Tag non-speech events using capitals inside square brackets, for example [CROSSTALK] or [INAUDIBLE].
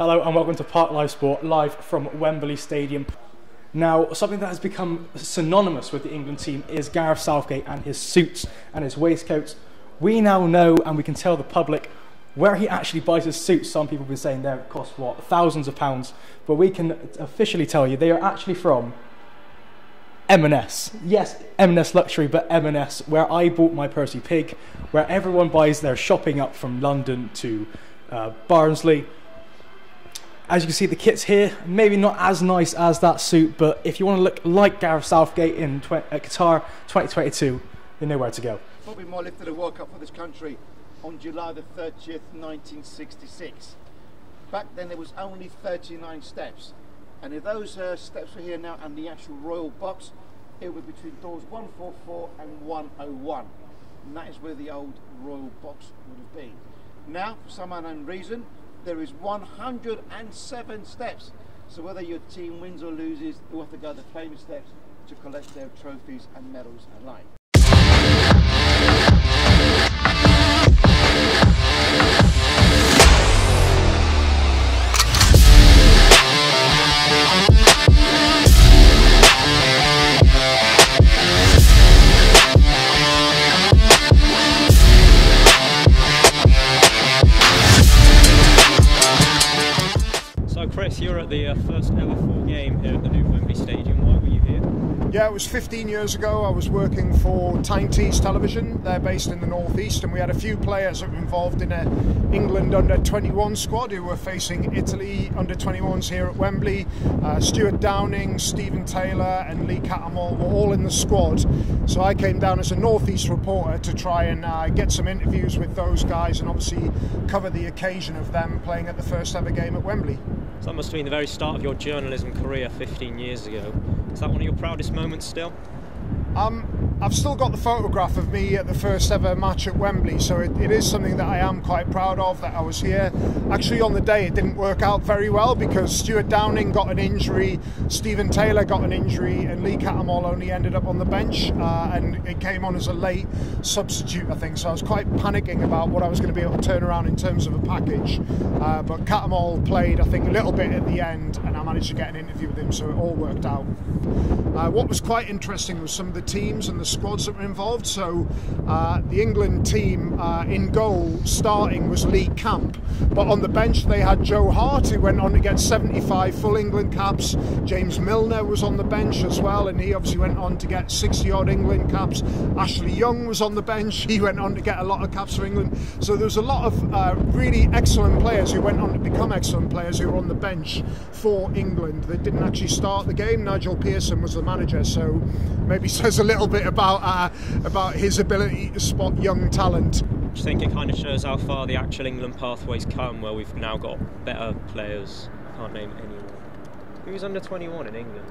Hello and welcome to Park Live Sport, live from Wembley Stadium. Now, something that has become synonymous with the England team is Gareth Southgate and his suits and his waistcoats. We now know and we can tell the public where he actually buys his suits. Some people have been saying they cost what, thousands of pounds, but we can officially tell you they are actually from M&S. Yes, M&S luxury, but M&S, where I bought my Percy Pig, where everyone buys their shopping up from London to uh, Barnsley as you can see, the kit's here. Maybe not as nice as that suit, but if you want to look like Gareth Southgate in tw- uh, Qatar 2022, you know where to go. Bobby Moore lifted a World Cup for this country on July the 30th, 1966. Back then there was only 39 steps. And if those uh, steps were here now and the actual royal box, it would be between doors 144 and 101. And that is where the old royal box would have been. Now, for some unknown reason, there is 107 steps. So whether your team wins or loses, you have to go the famous steps to collect their trophies and medals alike. Chris, you're at the uh, first ever full game here at the new Wembley Stadium. Why were you here? Yeah, it was 15 years ago. I was working for Tyne Tees Television. They're based in the northeast, and we had a few players that were involved in a England under 21 squad who were facing Italy under 21s here at Wembley. Uh, Stewart Downing, Steven Taylor, and Lee Cattermole were all in the squad. So I came down as a northeast reporter to try and uh, get some interviews with those guys and obviously cover the occasion of them playing at the first ever game at Wembley. So that must have been the very start of your journalism career 15 years ago. Is that one of your proudest moments still? Um, I've still got the photograph of me at the first ever match at Wembley, so it, it is something that I am quite proud of that I was here. Actually, on the day, it didn't work out very well because Stewart Downing got an injury, Steven Taylor got an injury, and Lee Cattermole only ended up on the bench, uh, and it came on as a late substitute, I think. So I was quite panicking about what I was going to be able to turn around in terms of a package. Uh, but Cattermole played, I think, a little bit at the end, and I managed to get an interview with him, so it all worked out. Uh, what was quite interesting was some of the teams and the squads that were involved. So uh, the England team uh, in goal starting was Lee Camp, but on the bench they had Joe Hart who went on to get 75 full England caps. James Milner was on the bench as well, and he obviously went on to get 60 odd England caps. Ashley Young was on the bench, [LAUGHS] he went on to get a lot of caps for England. So there was a lot of uh, really excellent players who went on to become excellent players who were on the bench for England. They didn't actually start the game. Nigel Pearson was the manager, so maybe [LAUGHS] says a little bit about uh, about his ability to spot young talent. I think it kind of shows how far the actual England pathway's come, where we've now got better players? I can't name anyone. Who's under 21 in England?